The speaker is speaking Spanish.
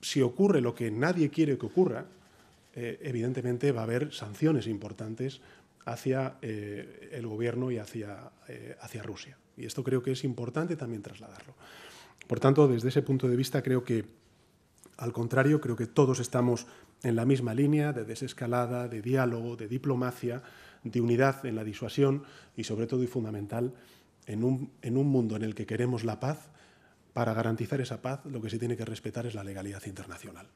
si ocurre lo que nadie quiere que ocurra, eh, evidentemente va a haber sanciones importantes hacia eh, el gobierno y hacia, eh, hacia Rusia. Y esto creo que es importante también trasladarlo. Por tanto, desde ese punto de vista, creo que, al contrario, creo que todos estamos en la misma línea de desescalada, de diálogo, de diplomacia, de unidad en la disuasión y, sobre todo y fundamental, en un, en un mundo en el que queremos la paz. Para garantizar esa paz, lo que se tiene que respetar es la legalidad internacional.